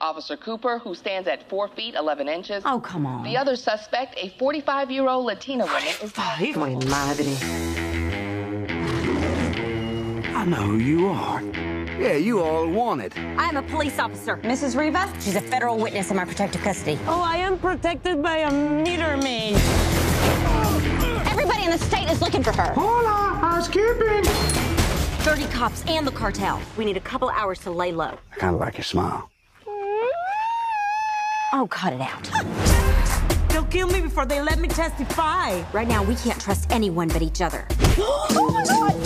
Officer Cooper, who stands at 4 feet 11 inches. Oh, come on. The other suspect, a 45 year old Latina woman, is. Ah, Ay, madre. I know who you are. Yeah, you all want it. I'm a police officer. Mrs. Rivas, she's a federal witness in my protective custody. Oh, I am protected by a meter maid. Everybody in the state is looking for her. Hola, housekeeping. 30 cops and the cartel. We need a couple hours to lay low. I kind of like your smile. Oh, cut it out. They'll kill me before they let me testify. Right now, we can't trust anyone but each other. Oh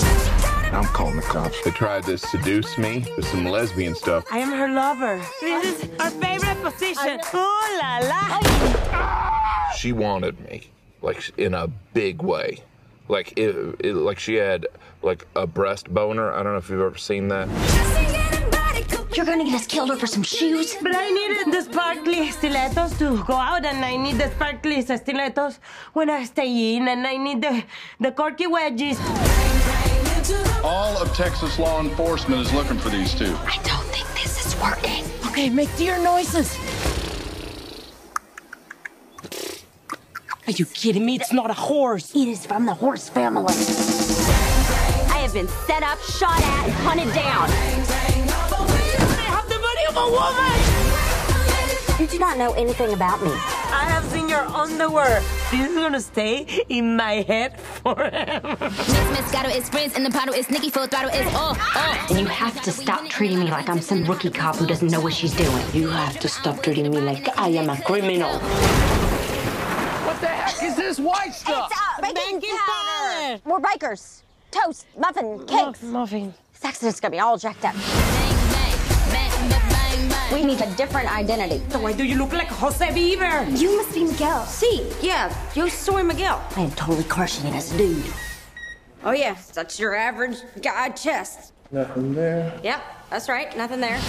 I'm calling the cops. They tried to seduce me with some lesbian stuff. I am her lover. This is our favorite position. Ooh la la. She wanted me, like in a big way. Like it, it, like she had like a breast boner. I don't know if you've ever seen that. You're gonna get us killed over some shoes? But I needed the sparkly stilettos to go out, and I need the sparkly stilettos when I stay in, and I need the, the corky wedges. All of Texas law enforcement is looking for these two. I don't think this is working. Okay, make deer noises. Are you kidding me? It's not a horse. It is from the horse family. I have been set up, shot at, and hunted down. A woman. You do not know anything about me. I have seen your underwear. This is gonna stay in my head forever. Miss Moscato is friends in the bottle is Nicky full throttle is oh oh. And you have to stop treating me like I'm some rookie cop who doesn't know what she's doing. You have to stop treating me like I am a criminal. What the heck is this white uh, stuff? It's baking, Baking powder. We're bikers. Toast, muffin, cakes. Muffin. This accident's gonna be all jacked up. We need a different identity. So why do you look like Jose Bieber? You must be Miguel. See, yeah, yo soy Miguel. I am totally crushing it as a dude. Oh yeah, that's your average guy chest. Nothing there. Yep, that's right, nothing there.